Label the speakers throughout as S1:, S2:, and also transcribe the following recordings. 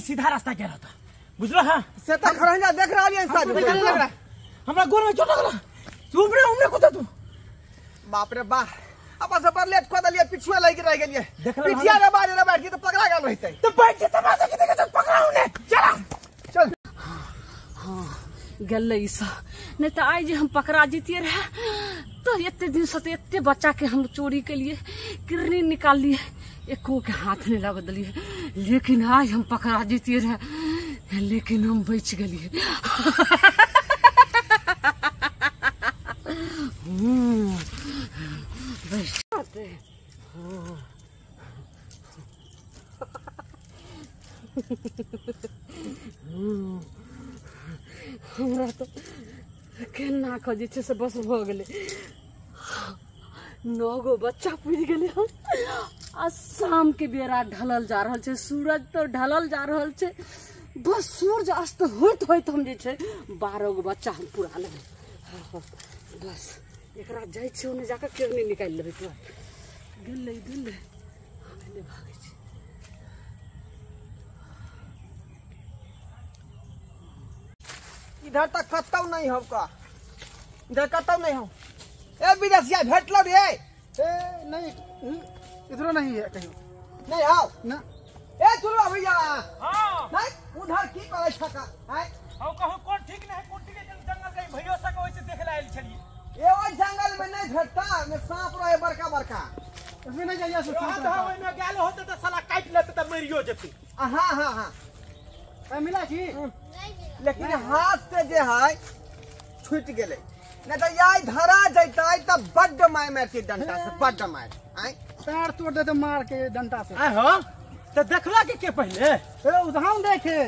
S1: भाई सीधा रास्ता कह रहा था। बुझलो हाँ?
S2: से तक खरंजा देख रहा है
S3: तो लग रहा है
S1: हमरा गोर में चोट लगला। तू उमरे उमरे कुदा तू?
S2: बाप रे बाप अब से पर लेट खोद लिए पिछुआ लग रह गेलिए
S1: देख
S2: पिछिया रे बाजे रे बैठ के तो पकड़ा गल रहते।
S1: तो बैठ के तमाशा की देखे चल पकड़ा उन्हें चला।
S2: चल।
S4: गल ईसा नहीं तो आज हम पकड़ा जीतिए रहे तो इतने दिन से तो इतने बच्चा के हम चोरी के लिए किरनी निकाल लिए एको के हाथ नहीं लग दिलिए लेकिन आज हम पकड़ा जीतिए रहे। लेकिन हम बच गलिए। हमरा तो केना से बस भ गेलै। गो बच्चा पुरि गेलै हन। आ शाम के बेरा ढलल जा रहल है सूरज तो ढलल जा रहा छै। बस सूर्य अस्त होइत होइत हम जे बारह गो बच्चा हम पुरा लेबै। बस एकरा जाइ छै ओने जाकर किरनी निकालि लेबै तुरंत गेलै गेलै हम एने भागै छी।
S2: इधर तक कतौ नहीं हो का इधर कतौ नहीं हो ए विदेशिया भेटलो रे?
S3: ए, नहीं। इधरो नहीं है कहीं।
S2: नहीं आओ।
S3: ना।
S2: ए चलो भैया।
S1: हाँ।
S2: नहीं उधर की करे छका हैं?
S1: हम कहूँ कौन ठीक नहीं कौन ठीक है? जंगल गई भैया सा को वैसे देख लायल छलिए।
S2: ए ओ जंगल में नहीं भेटता में सांप रहे बड़का बड़का।
S3: उसमें नहीं जाइए सो
S1: हाथ हवा में गेल होते तो साला काट लेते तो मरियो जेते।
S2: हाँ हाँ हाँ।
S3: ए, मिला की
S2: लेकिन हाथ से जे है छूट गेले। नहीं तो याई धरा जैता तब बड्ड माय मारती डंडा से बड्ड मार आय
S3: पैर तोड़ देते मार के डंडा से।
S1: आ हो तो देखला के के पहले?
S3: ए, उधर हम देखे।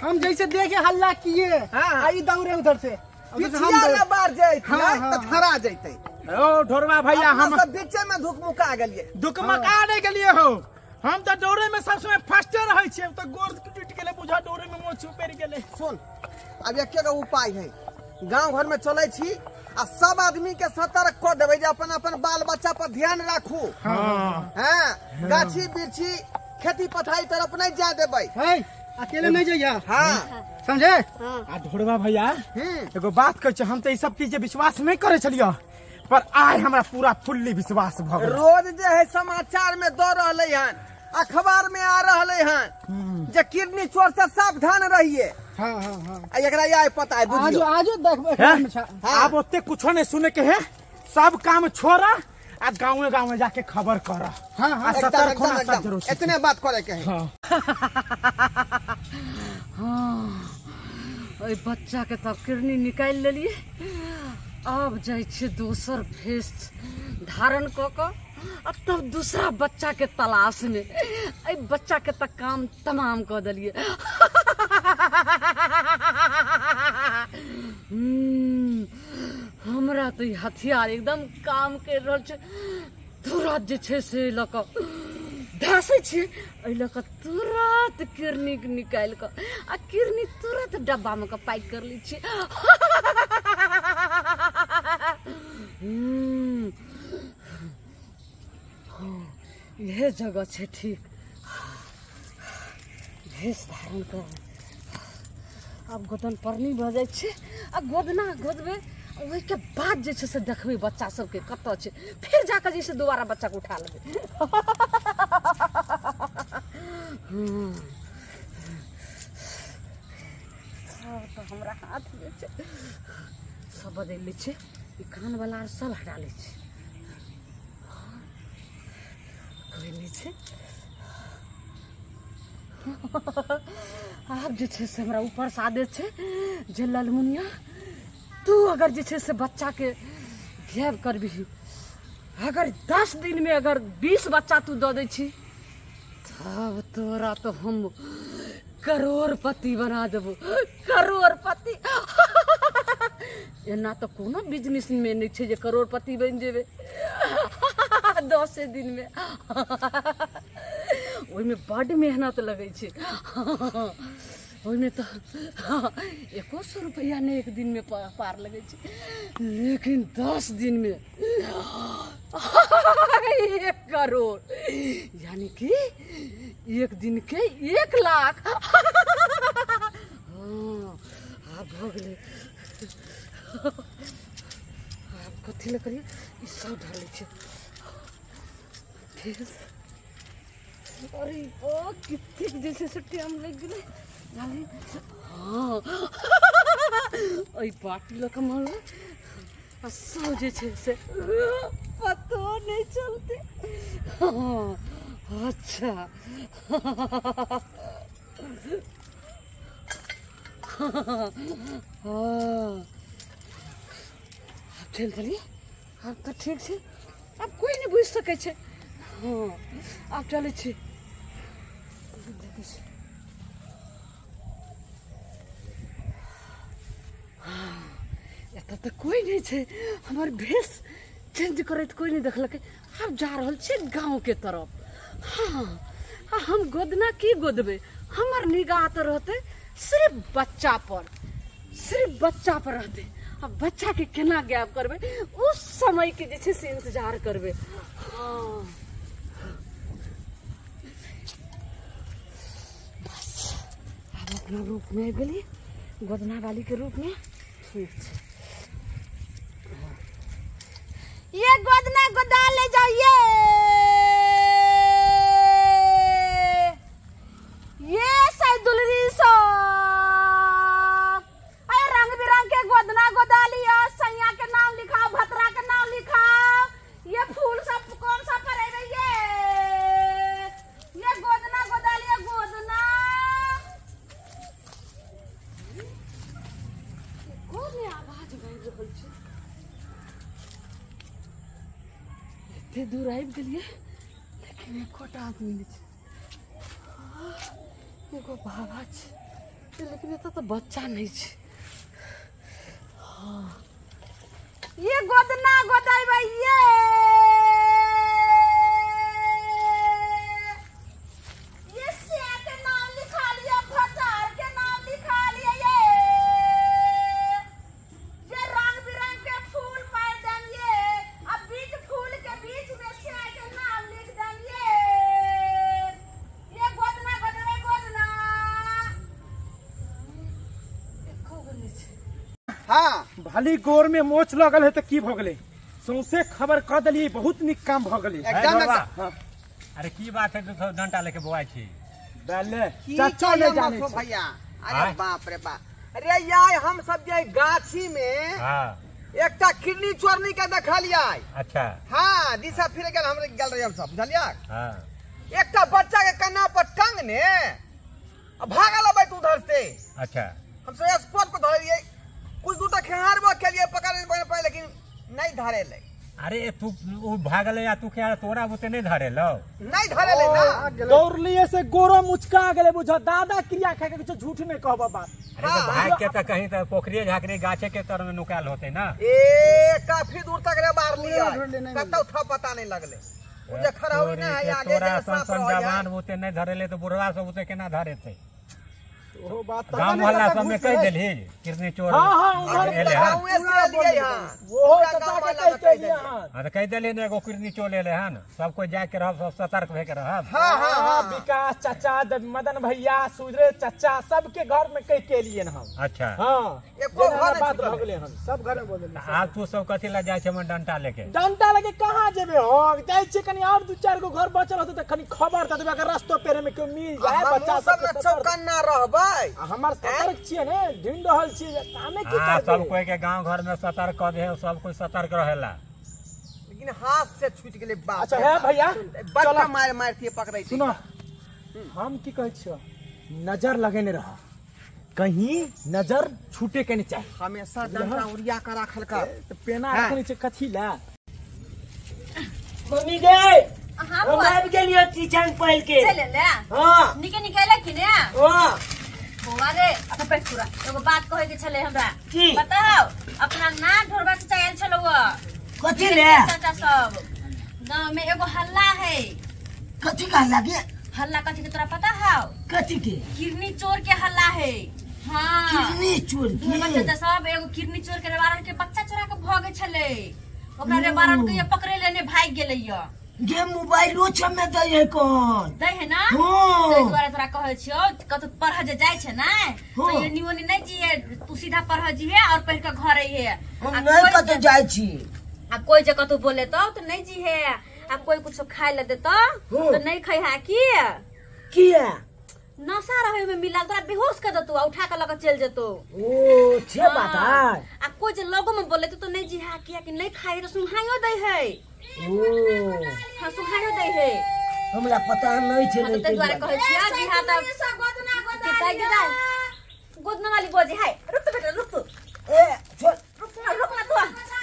S3: हम जैसे देखे हल्ला किए।
S2: हाँ।
S3: आई दौड़े उधर से। हम
S2: पिछिया बार जैत
S3: हाँ, हाँ,
S2: तो
S3: हाँ।
S2: जैते
S1: ओ ढोरवा भैया हम
S2: सब बीचे में धुक मुका गेलिए।
S1: दुख मका नहीं गेलिए हो। हम तो डोरे में सब समय फास्टे रहे छे तो गोर टूट गेले बुझा डोरे में मोछ ऊपर गेले।
S2: सुन अब एके गो उपाय है। गाँव घर में चले छी आ सब आदमी के सतर्क कर देवे जे अपन अपन बाल बच्चा पर ध्यान राखू।
S1: हाँ।
S2: हाँ? गाछी बिरछी खेती पथारी तरफ़ नहीं जा देबै।
S3: अकेले नहीं जाइए
S2: हाँ।
S3: समझे?
S1: आ ढोरवा भैया
S2: हम्म।
S1: एगो बात कहै छै हम तो ई सब चीज़ विश्वास नहीं करे छलियो पर आइ हमरा पूरा फुल्ली विश्वास भ
S2: रोज जे है समाचार में दो रहले हन अखबार में आ रहले हन जे किडनी चोर से सावधान रहिए।
S3: हाँ हाँ हाँ।
S2: एकरा यह पता है
S3: आजो
S2: बुझियो।
S3: आजो देखबे।
S1: अब ओते कुछो नहीं सुने के है? सब काम छोड़ा आ गाँव गाँव जाके खबर कर।
S3: हाँ, हाँ,
S1: सब ज़रूर
S2: इतने बात करे के है।
S1: हाँ।
S4: हाँ बच्चा के तब किरनी निकालि लेलिए अब जाइ छियै दोसर भेष धारण कऽ कऽ। अब तब दूसरा बच्चा के तलाश में। बच्चा के तक काम तमाम कऽ देलिए हमरा तऽ ई हथियार एकदम काम कर रहल छै। तुरंत जे छै से लऽ कऽ धसै तुरंत किरनी निकालि कऽ आ किरनी तुरंत डब्बा में कऽ पैक कर लै छियै। हम्म, हाँ, इहे जगह छै ठीक। भेष धारण कर आब गोदन परनी भऽ जाइ आ गोदना गोदबै ओहिके बाद जे से देखबै बच्चा सबके कतऽ छै। फिर जाकऽ जे छै दोबारा उठा लेबै। सब हमरा हाथमे छै। सब बदलि लै छै। ई सब हटा लै छै से हमरा ऊपर से आदेश छै, जे ललमुनिया तू अगर जे छै से बच्चा के घेब करबिही अगर दस दिन में अगर बीस बच्चा तू दऽ तब तोरा तो हम करोड़पति बना देबो, करोड़पति। एना तो कोनो बिज़नेस में नहीं छै जे करोड़पति बन जेबै। दसे दिन में ओहिमे बड मेहनत लगै छै। ओहिमे तो हाँ, एको सौ रुपया ने एक दिन में पार लगे लेकिन दस दिन में एक करोड़। यानी कि एक दिन के एक लाख। हाँ आब भऽ कथी लए करिए ई सब ढालै फिर अरे ओ टाइम लग गेलै जानी हाँ। छै से पतो नहीं चलते। हाँ अच्छा। हाँ। चलि देलियै आब तऽ ठीक छै। आब कोइ नहि बुझि सकै छै। हाँ आब चलै देखै छी हाँ, एतऽ नहि छै हमर भेष चेंज करैत कोइ नहि देखलकै। आब जा रहल छियै गाँवके तरफ़। हाँ हम गोदना की गोदबै? हमर निगाह तऽ रहतै सिर्फ़ बच्चा पर। सिर्फ़ बच्चा पर रहतै। आ बच्चा के केना गैप करबै? उस समय के जे से इंतज़ार करबै। हाँ। अपना रूप में गेलियै। गोदना वाली के रूप में ठीक छै। ये गोदना गोदा ले जाओ ये। सैदुलरी सा अरे रंग बिरंग के गोदना गोदा लिया सैया के नाम लिखाओ भतरा के नाम लिखाओ ये फूल सब कौन सा पड़ेगा ये ये गोदना गोदा लिया गोदना कोन आवाज़ बाजि रहल छै एते दूर आबि गेलियै लेकिन एकोटा आदमी नहि एगो बाबा छै लेकिन एतऽ तऽ बच्चा नहीं छै हाँ।
S2: हाँ
S1: भली गोर में मोच लगल है तो की भऽ गेलै? सौंसे खबर कह देलियै बहुत नीक काम भऽ गेलै।
S2: एकदम
S5: बाबा।
S2: एकदम
S1: हाँ,
S5: अरे की बात है तू डंटा लेके बोआई छी।
S1: बेले चाचा ले जाने
S2: भैया? अरे बाप रे बाप। अरे यार हम सब जे गाछी में
S5: हाँ।
S2: एकटा किडनी चोरनी के देखलियै।
S5: अच्छा।
S2: हाँ दिशा फिर गेल हम गेल रही हम सब बुझलियै?
S5: हाँ।
S2: एकटा बच्चा के कन्ना पर टंग ने भागल अबै तू उधर से।
S5: अच्छा।
S2: हम सब स्पॉट पर धरिए कुछ दूर तक खेहारबो केलिए पकड़े पड़े पड़े लेकिन नहीं धरे ले।
S5: अरे तू उ भागले या तू क्या तोरा बुते नहीं धरे लो।
S2: नहीं धरे ले ना।
S1: दौड़लिए से गोरो मुचका गेलै बुझ दादा क्रिया खा के किछो झूठ में कहबा बात।
S5: अरे तो
S2: हाँ।
S5: भाग के तो कहीं तो पोखरिए झाकरी गाछे के तर में नुकाल होते ना।
S2: ए काफ़ी दूर तक रे बार लिया कतौ था पता नहीं लगले। उ जे खड़ा हुई ना है
S5: के
S2: आगे
S5: तोरा
S2: जे
S5: सन
S2: साफ़
S5: सन
S2: रह
S5: जवान बुते नहीं धरेले तो बुढ़वा सब बुते केना धरे थे?
S1: ओहो बात तो
S5: गाँव
S1: लगता
S5: सब में कह। देली चोर
S1: हाँ, हाँ, उधर
S5: एले हाँ
S2: गाँव लिए हाँ।
S1: ओहो चाचा के कह के लिए हाँ।
S5: हाँ तो कह देली ने एगो किरनी चोर ले ले हन सब कोई जाके रहब सब सतर्क भे के रहब
S2: हाँ। हाँ हाँ
S1: विकास चाचा मदन भैया सूर्य चाचा सबके घर में कह के लिए हम।
S5: अच्छा।
S1: हाँ
S2: एको घर
S1: बात सब घर में बोल देलियै
S5: तो तू सब कथी ला छे मन डंटा लेके
S1: डंटा लगे कहाँ जेबे हो जाय छै कनी और दू चार गो घर बचल होते त कनी खबर त देबे अगर रास्तो पेरे में कोई मिल जाए बच्चा
S2: सब चौकन्ना रहबै।
S1: आ हमर सतर्क छियै ने ढूंढ रहल छियै कामे की
S5: हाँ सब कोई के गाँव घर में सतर्क कर दे सब कोई सतर्क रहेला।
S2: लेकिन हाथ से छूट गेलै बाप
S1: अच्छा है भैया
S2: बच्चा मार मार के पकड़ै
S1: सुनो हम की कहै छियो नज़र लगेने रह। कहीं नज़र छूटे के नहीं चाहिए
S2: हमेशा डंडा उड़िया के राखल
S1: तो पेना
S2: हाँ।
S1: रखने छै कथी ला? मम्मी गे
S6: हाँ
S1: हम आबि गेलियो किचन पहिल के
S6: चले ले
S1: हाँ।
S6: निके निकले कि ने
S1: हाँ।
S6: बौआ रे पूरा। एगो बात कहे के छले हमरा
S1: की?
S6: बताओ अपना नाक ढोरबा के चाहल छलो
S7: कथी ले
S6: चाचा सब? गाँव में एगो हल्ला है।
S7: कथी कह लगे
S6: हल्ला कथी के तोरा पता है?
S7: कथी के?
S6: किरनी चोर के हल्ला है। हाँ।
S7: किरनी चोर के?
S6: त सब एगो किरनी चोर के रेबारन के बच्चा चोरा के भगे छले। ओकरा रेबारन के पकड़े लेने भाग गेलै य
S7: गे मोबाइलो छमे दै है कौन?
S6: दै है ना?
S7: हाँ।
S6: ताहि दुआरे तोरा कहै छियौ कतौ पढ़ जे जाइ छै ने? तो
S7: हाँ।
S6: ये निवनी नहीं जिए तू सीधा पढ़ जिहे और पढ़ के घर अइहे।
S7: हम
S6: कोई
S7: कतौ
S6: जे-
S7: छी।
S6: आ कोई जे कतौ बोले तो तो नहीं जिहे। आ कोई कुछ खाए ले देतो
S7: हाँ।
S6: तो नहीं खै है की?
S7: किया?
S6: नशा रहे में मिला तोरा बेहोश कर देतो आ उठा के लगा चल जेतो।
S7: ओ छे बात है।
S6: आ कोई जे लोगो में बोले तो नहीं जिहा किया कि नहीं खाई तो सुहाइयो दै है। हाँ सुहाइयो दै है।
S7: हमरा पता नहीं
S6: हाँ,
S7: छले
S6: तो ताहि दुआरे कहै छियै जिहा त किताय किताय गोदना वाली बोझी है। रुक तो बेटा रुक तू।
S7: ए छोड़।
S6: रुक ना रुक ना तू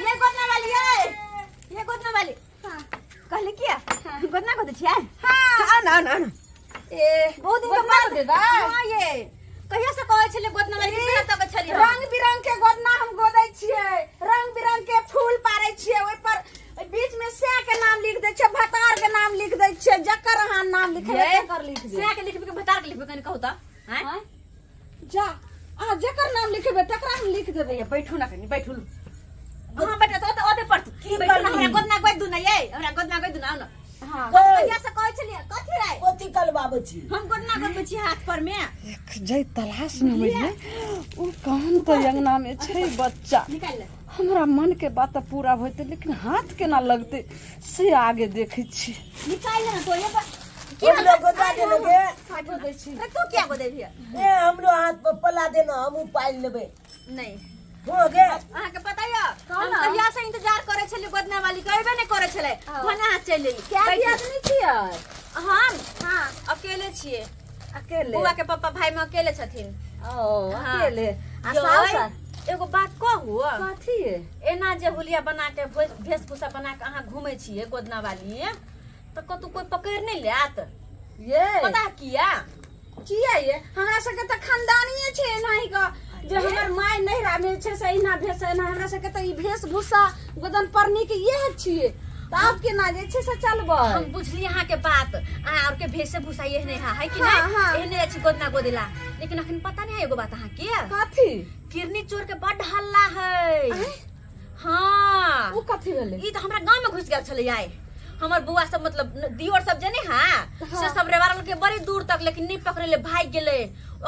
S6: ये गोदना वाली है। ये गोदना वाली। हाँ। कहले किया गोदना को देखिए हाँ। ना ना ना। ए बहुत दिन के बाद। दे दा हाँ ये। कहिया से कहै छले गोदना वाली? कितना तक छली
S8: रंग बिरंग के गोदना हम गोदै छियै। रंग बिरंग के फूल पारै छियै ओइ पर बीच में से के नाम लिख दै छियै भतार के नाम लिख दै छियै जकर अहाँ नाम लिखेबै
S6: ये
S8: तकर लिख दे
S6: से के लिखबे के बता के लिखबे कनी कहू त हैं
S8: हाँ? जा अहाँ जकर नाम लिखेबै तकरा हम लिख देबै।
S6: ये बैठू ना कनी बैठू हाँ बेटा तो तो ओदे पर तू। की बैठू ना हमरा गोदना गोद दू ना ये हमरा गोदना गोद दू ना ना।
S8: हाँ।
S6: कहिया से कहै छलिए कथी रे?
S7: कथी कलबाबै छी।
S6: हम गोदना गोद छी हाथ पर में।
S8: जय तलाश में मिले ओ कौन तो अंगना में छै बच्चा।
S6: निकाल ले।
S8: हमरा मन के बात पूरा होते लेकिन हाथ केना लगते से आगे देखे छी।
S6: निकाल ना तो ये पर
S7: गोदा दे। लगे
S8: काटो दै छी।
S6: अरे क्या गोदे भी
S7: ए हमरो हाथ पर पला देना हम पाइल लेबै।
S6: नहीं।
S7: हो गे।
S6: अहाँ के पता या हम कहिया से इंतज़ार करे छलिए गोदना वाली कहबे नहीं करे छले। भने हाथ चल लेली
S8: क्या आदमी छियै?
S6: हम? हाँ। अकेले बुआ के पापा भाई में अकेले छथिन।
S8: ओ
S6: हाँ।
S8: अकेले। आ सास
S6: एगो बात कहू
S8: कथी
S6: एना जे हुलिया बना के वेशभूषा बना के अहाँ घूमे गोदना वाली तो कतु कोई पकड़ नहीं लेत।
S8: ये।
S6: पता किया?
S8: किया ये? हमरा सबके त खानदानिये छे नाही का जे हमर माय नहिरा में छे से अहिना भेष एना हमरा सबके त ई वेशभूषा गोदन परनी के इहे छियै। तऽ आब केना जे छै से चलबै।
S6: हम बुझली अहाँ के बात। और के भेष भूषा ये नहीं है, है कि
S8: हाँ,
S6: नहीं?
S8: हाँ।
S6: एहने अच्छी गोदना गोदिला। लेकिन अखन पता नहीं है एगो बात अहाँ के
S8: कथी?
S6: किरनी चोर के बड हल्ला है हाँ।
S8: ओ कथी भेलै?
S6: ई तो हमरा गाँव में घुस गेल छले आए हमर बुआ सब मतलब दियोर सब जने हाँ? से सब रेवारल के बड़ी दूर तक लेकिन नहीं पकड़े ले भाग गेले।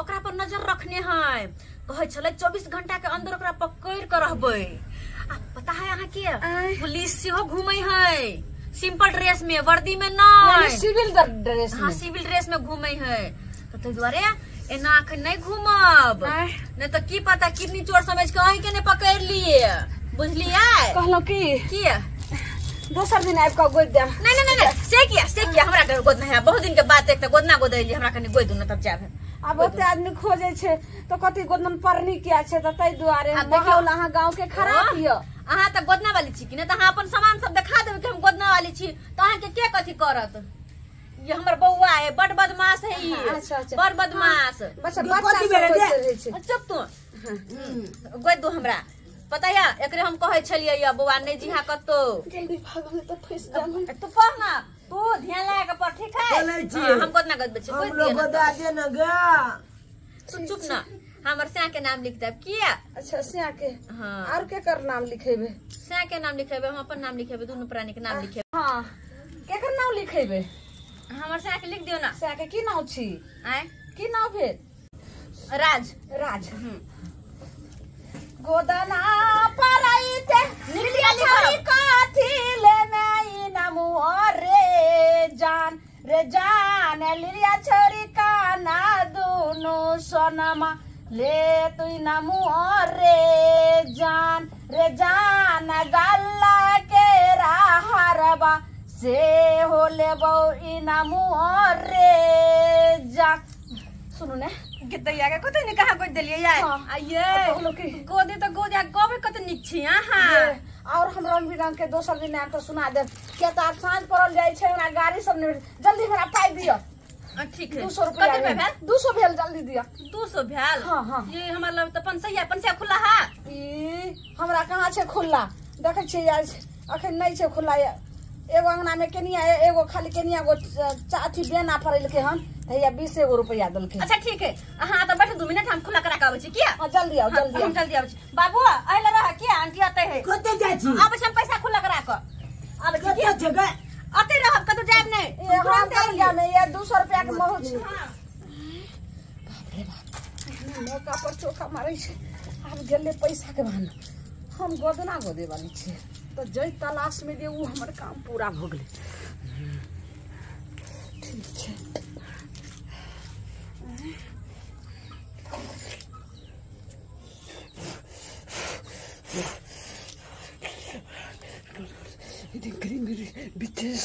S6: ओकरा पर नज़र रखने हैं कहे छले चौबीस घंटा के अंदर ओकरा पकड़ के रहबै। पता है अहाँ के? पुलिस सेहो घूमे है सिंपल ड्रेस में वर्दी में नहीं।
S8: सिविल ड्रेस
S6: हाँ सिविल ड्रेस में घूमे है तो ताहि दुआरे एना अखन नहीं घूमब। नहीं तो की पता किडनी चोर समझ के अहीं के नहीं पकड़ लिए बुझलिए
S8: कहलौं की?
S6: की?
S8: दोसर दिन आबि कऽ गोदि देब।
S6: नहीं नहीं नहीं से किया? से किया? हमरा गोद नहीं है बहुत दिन के बाद एक तो गोदना गोदैली हमरा कनी गोद न तब जाब
S8: आब ओते आदमी खोजे छै तऽ कथी गोदन परनी किया छै तऽ ताहि दुआरे
S6: देखियौ।
S8: माहौल अहाँ गाँव के खराब यऽ।
S6: अहाँ तो गोदना वाली छी कि नहीं? तो अहाँ अपन सामान सब दिखा देबै कि हम गोदना वाली छी। तो अहाँ के के कथी करत? ये हमर बौआ है बड़ बदमाश है ई।
S8: अच्छा, अच्छा।
S6: बड़ बदमाश।
S8: बच्चा
S7: कथी
S8: बच्चा होइत छै।
S6: चुप तू। गोद दो हमरा। पता या एकरे हम कहै छलियै या बौआ नहीं जिहा कतो?
S8: जल्दी भागल तऽ फँसि जाएब
S6: तू पढ़ ना। तू ध्यान लगा के पढ़ ठीक है?
S7: बोलै छियै।
S6: हाँ, हम गोदना गोद बच्चे
S7: हम लोग गोदा दे न गे।
S6: तू चुप ना। हमर स्या के नाम लिख देब किया
S8: अच्छा स्या के?
S6: हाँ।
S8: आर केकर नाम लिखेबै?
S6: स्या के नाम लिखेबे हम अपन नाम लिखेबे दुनू प्राणी के नाम लिखेबे।
S8: हाँ। केकर नाम लिखेबै?
S6: हमर स्या के लिख दियो ना।
S8: स्या के की नाम छी?
S6: आय?
S8: की नाम भेल
S6: राज।
S8: राज। गोदना परैते सोनमा ले तुई नमु रे जान रे जान गल्ला के राहरबा से हो ले बौ इ नमु रे जान। सुनु ने?
S6: गीतैया के कतै ने कहा गोद यार?
S8: हाँ। की?
S6: गोदे त गोदे गबे आहा
S8: ये, और हम रंग बिरंग के दोसर दिन तो सुना देब किया तो साँझ पड़ल छै गाड़ी सब जल्दी हमरा पाइ
S6: अ, ठीक है।
S8: दू सौ रुपया दू सौ भेल जल्दी दिअ
S6: दू सौ भेल?
S8: हाँ, हाँ।
S6: ये हमर लग पंसैया पंसैया खुला है?
S8: हमरा कहाँ छै खुल्ला? देखै आज अखन नहि छै खुल्ला
S4: एगो अंगना में केनिया एगो खाली केनिया एगो चाची बेना पड़ल के हन तहिया बीस एगो रुपया देलके।
S6: अच्छा ठीक है। हाँ तो बैठ दू मिनट हम खुला करा के किया?
S4: हाँ, जल्दी आओ
S6: हाँ,
S4: जल्दी
S6: हम जल्दी आबै बाबू आइले रह किया? आंटी आते है।
S3: कते जाइ छी?
S6: आबै हम पैसा खुला करा के आबै
S3: कते जगह
S6: अते रहब कतौ जाब
S4: ये हम कनिया में ये दू सौ रुपया के महू छै। मौका पर चोखा मारै छै। आब गेले पैसा के बहाना। हम गोदना गोदे वाली छियै। तो जय तलाश में दे उ हमर काम पूरा भ गेलै। ठीक छै। स्वाहा
S6: bitches.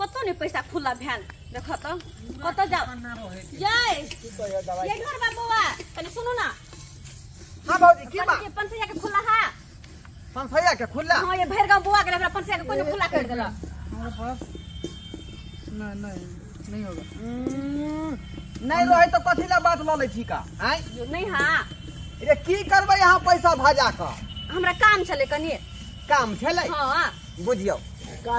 S6: कता नि पैसा खुल्ला भ्यान देख त कता
S2: जाऊ के
S6: खुला। हाँ ये भैर गाँव बुआ गेले हमरा पंचैया के कोई खुला कर देला
S1: हमारे पास नहीं नहीं नहीं होगा।
S2: नहीं रहे तो कथी ला बात लऽ लै छी का? आय?
S6: नहीं हाँ।
S2: रे की करबै यहाँ पैसा भाजा का
S6: हमरा काम चले कनी
S2: काम छलै?
S6: हाँ।
S2: बुझियो।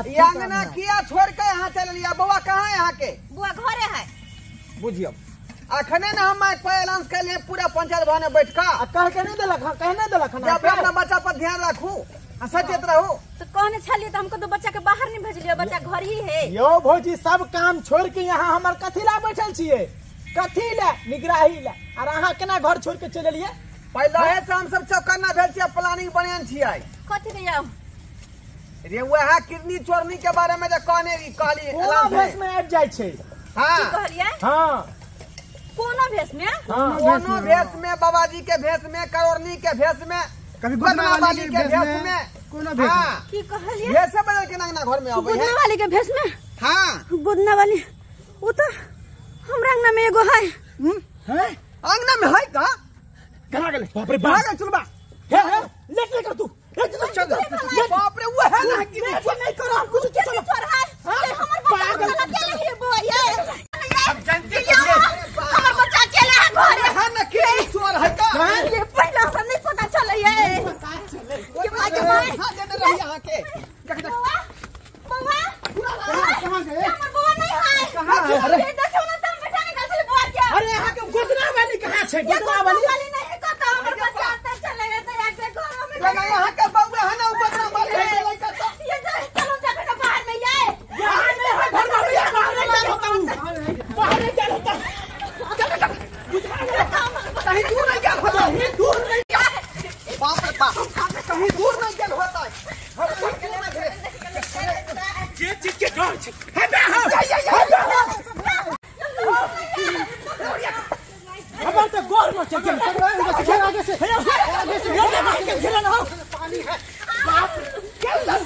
S2: ये अंगना किया छोड़ के यहाँ चल लिया बउआ कहाँ है यहाँ के
S6: बुआ घरे है।
S2: बुझियो। अखने न हम आज एलाउंस कर लिए पूरा पंचायत भवन में बैठ का
S1: कह के नहीं देलक हाँ, कह नहीं
S2: जब अपना बच्चा पर ध्यान रखू। सचेत रहू।
S6: तो कहने छलिए तो हमको तो बच्चा के बाहर नहीं भेजलिए बच्चा घर ही है।
S1: यो भौजी सब काम छोड़ के यहाँ हमर कथी ला बैठल छियै? कथी ला निगराही ला। और अहाँ केना घर छोड़ के चले लिए
S2: पहले से हम सब चौकन्ना भेल छियै प्लानिंग बनेन छियै।
S6: कथी के जाओ
S2: रे वह किडनी चोरनी के बारे में जो कहने कहली एलाउंस
S1: भेष
S2: में
S1: आबि जाइ छै।
S6: की
S2: हाँ
S6: कहलिए
S1: हाँ।
S6: कोनो भेष में
S1: हाँ
S2: कोनो भेष में बाबाजी के भेष में करोड़नी के भेष में
S1: कभी
S2: गोदना वाली के भेष में
S1: कोनो
S2: हाँ।
S6: की कहलिए?
S2: भेषे बदल के नंगना घर में अबै
S6: बुदना वाली के भेष में
S2: हाँ।
S6: बुदना वाली? वो तो हमरा अंगना में एगो है।
S1: हैं?
S2: अंगना में है का
S1: कहाँ गेले। बाप रे बाप।
S2: चल बा।
S1: हे हे लेट ले कर तू। लेट ले
S2: चल बाप रे वो है ना। कि
S1: नहीं नहीं करो हम कुछ चलो।
S6: हमर
S1: पागल।
S6: बच्चा अकेले ही
S2: अब जानते हैं
S6: हमर बच्चा अकेले है घरे।
S2: है ना किडनी चोर है का
S6: ये पहले हमरा ये
S2: भाई के के
S1: कहाँ गए
S6: हमर नहीं है।
S1: कहाँ अरे।
S6: देखो ना तुम बेटा निकल चले बुआ क्या?
S1: अरे यहाँ के गोदना वाली कहाँ छै गोदना वाली
S6: वाली नहीं कहता हमर बच्चा अंदर चले गए तो ऐसे घरों में
S2: लगा यहाँ के बउआ है ना ऊपर ना वाली है लड़का तो
S6: ये जो चलो जा बेटा बाहर में ये
S1: यहाँ में है घर में भैया बाहर नहीं जाना होता हूँ बाहर नहीं जाना होता
S2: कहीं दूर नहीं गया होता है दूर नहीं गया बाप रे बाप कहीं दूर नहीं गया होता है हम अकेले में थे
S1: ये चीज़ के घर छै है बे हम हमार तो गोर में चल गया आगे से आगे से आगे से घेरा ना हो पानी है बाप क्या लगा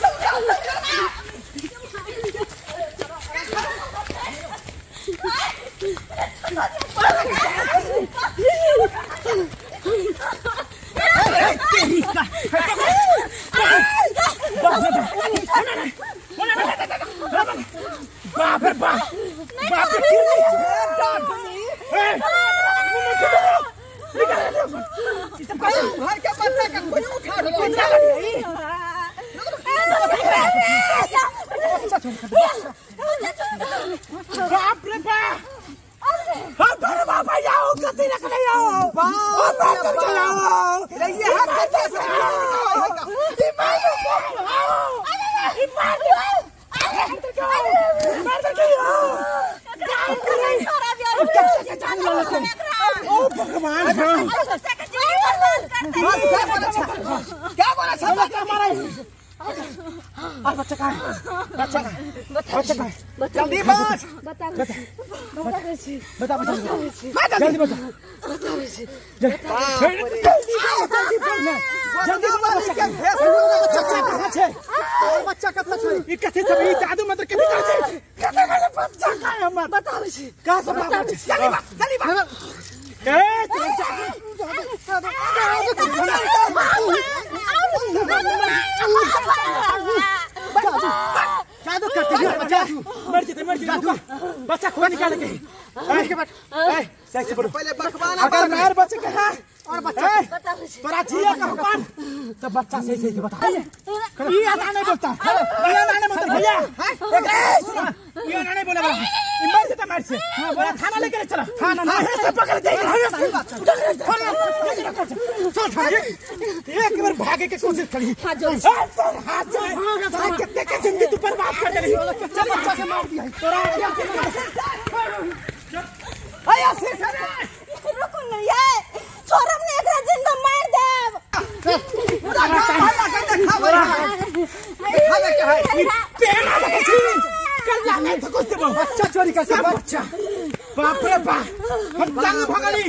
S1: बाप रे बाप बाप रे
S2: घर के बच्चा का कोई उठा लो
S1: बाप रे बाप हम घर में भैया हो कति रख ले आओ बाप रे बाप चलाओ
S2: रे ये हाथ कैसे से
S1: ई मारो आओ ई मार दो मार दो ओ भगवान
S2: क्या बोला सब
S1: क्या मारा बच्चा का बच्चा का बच्चा का
S2: जल्दी बस
S1: बता बता बता जल्दी बता जल्दी जल्दी बोलना जल्दी बोल बच्चा बच्चा कहाँ छै बच्चा कतऽ छै ई कथि सब ई जादू मंत्र कथि करै छै बच्चा का है हमर बताबै छी कहाँ से बताबै छी जल्दी बात जल्दी बात ए तू जादू
S3: जादू करते हैं जादू
S1: रुको। बच्चा खोल निकाल के ए सही से बोलो
S2: पहले बकवाना
S1: अगर मेरे बच्चे के है
S3: और बच्चा
S1: तोरा जिया का हुक्म। तो बच्चा सही सही बता। ये आना नहीं बोलता। ये आना नहीं बोलता। भैया। ये आना नहीं बोला ये मर जेता मर से। बोला थाना लेके चला। थाना ना से पकड़ दे। एक बार भागे के कोशिश करी हाथ जोड़ हाथ जोड़ कितने के ज़िंदगी तू बर्बाद कर दे चल बच्चा के मार दिया तोरा आया से
S7: रुकु न ये छोरम ने एकरा ज़िंदा मार देब
S1: बच्चा चोरी कर बच्चा बाप रे बाप हम तंग भगली।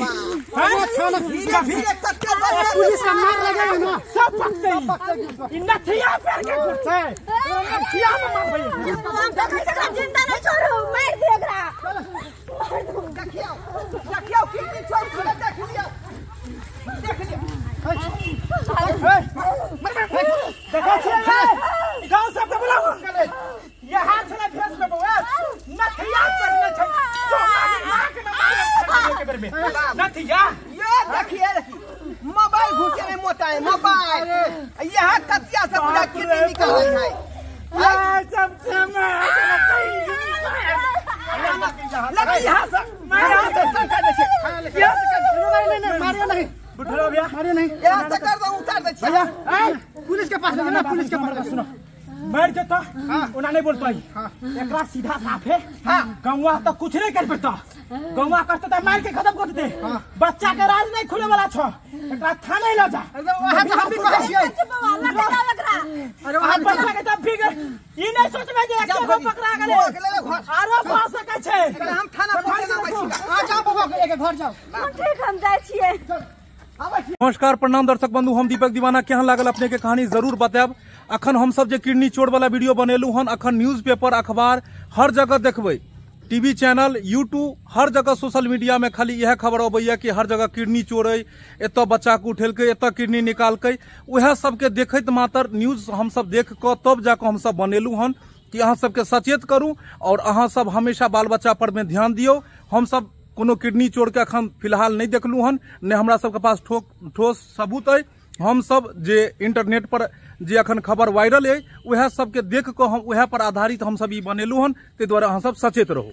S3: पुलिस का मार लगेगा ना।
S1: सब पकते इन नथिया पैर के करते नथिया में मार भैया
S7: हम तो एकरा ज़िंदा न छोड़ू। मार दे एकरा
S1: देखो छे गाँव सब के बुलाओ ये हाथ से भेस में बुआ नथिया करना चाहिए सोना की नाक में मार के बेर में नथिया
S2: ये देखिए मोबाइल घुसे में मोटा है मोबाइल। यहाँ कतिया से पूरा किडनी निकल रही है
S1: सब समय
S2: यहाँ से यहाँ से कर दे यहाँ से कर दे।
S3: नहीं मारियो नहीं।
S1: बुढ़लो भैया।
S3: मारियो नहीं।
S2: यहाँ से कर दो उतार दे।
S3: भैया पुलिस के पास ना पुलिस के पास
S1: सुनो। मर जता उना नहीं बोलता ही। एकरा सीधा साफ़ है। गौवा तो कुछ नहीं कर पाता गौवा करते तो मार के खत्म कर देते। बच्चा के राज नहीं खुले वाला छो। एकरा थाने ले जा।
S3: भी
S7: लगा
S3: अरे वहाँ
S1: के तब ई नहीं सोच में जे एक को पकड़ा गेले
S2: वो अकेले
S1: आरो पा सके छे।
S2: हम थाना पहुँचे ना बैठी
S3: आ जाओ बाबा। एक घर जाओ।
S7: ठीक हम जाय छियै
S9: नमस्कार प्रणाम दर्शक बंधु हम दीपक दीवाना केहन लागल अपने के कहानी ज़रूर बतायब अखन हम सब जे किडनी चोर वाला वीडियो बनेलू हन, अखन न्यूज़पेपर अखबार हर जगह देखबै। टीवी चैनल यूट्यूब हर जगह सोशल मीडिया में खाली यह खबर अबैया कि हर जगह किडनी चोरै एतऽ बच्चा के उठेलकै एतऽ किडनी निकालकै। उएह सबके देखैत मात्र न्यूज़ हमसब देख कऽ तब जाकऽ हमसब बनेलू हन कि अहाँ सबके सचेत करू और अहाँ सब हमेशा बाल बच्चा पर में ध्यान दियौ। हमसब कोनो किडनी चोर के अखन फ़िलहाल नहीं देखलू हन, ने हमरा सबके पास ठोस सबूत अइ। हम सब जे इंटरनेट पर जे अखन खबर वायरल है वह सबके देख कर हम वह पर आधारित हम सब बनेलू हन ताहि दुआरे अहाँ सब सचेत रहू।